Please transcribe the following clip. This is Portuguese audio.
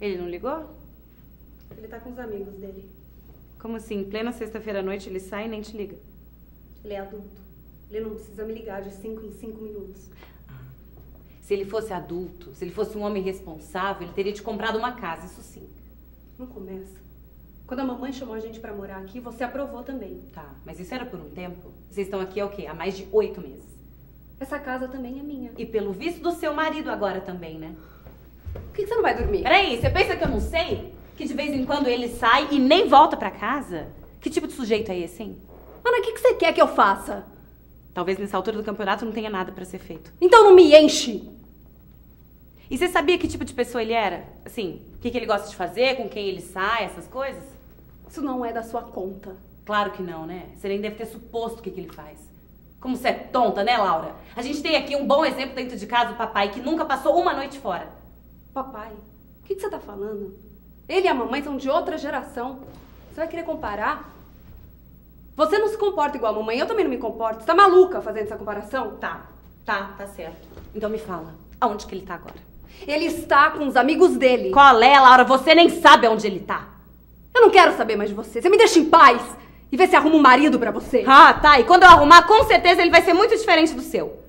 Ele não ligou? Ele tá com os amigos dele. Como assim? Plena sexta-feira à noite ele sai e nem te liga? Ele é adulto. Ele não precisa me ligar de cinco em cinco minutos. Se ele fosse adulto, se ele fosse um homem responsável, ele teria te comprado uma casa, isso sim. Não começa. Quando a mamãe chamou a gente pra morar aqui, você aprovou também. Tá, mas isso era por um tempo? Vocês estão aqui há o quê? Há mais de oito meses. Essa casa também é minha. E pelo visto do seu marido agora também, né? Por que você não vai dormir? Peraí, você pensa que eu não sei? Que de vez em quando ele sai e nem volta pra casa? Que tipo de sujeito é esse, hein? Ana, o que que você quer que eu faça? Talvez nessa altura do campeonato não tenha nada pra ser feito. Então não me enche! E você sabia que tipo de pessoa ele era? Assim, o que, que ele gosta de fazer, com quem ele sai, essas coisas? Isso não é da sua conta. Claro que não, né? Você nem deve ter suposto o que, que ele faz. Como você é tonta, né, Laura? A gente tem aqui um bom exemplo dentro de casa, o papai, que nunca passou uma noite fora. Papai, o que, que você tá falando? Ele e a mamãe são de outra geração. Você vai querer comparar? Você não se comporta igual a mamãe, eu também não me comporto. Você tá maluca fazendo essa comparação? Tá, tá, tá certo. Então me fala, aonde que ele tá agora? Ele está com os amigos dele. Qual é, Laura? Você nem sabe aonde ele tá. Eu não quero saber mais de você. Você me deixa em paz e vê se arruma um marido pra você. Ah, tá. E quando eu arrumar, com certeza ele vai ser muito diferente do seu.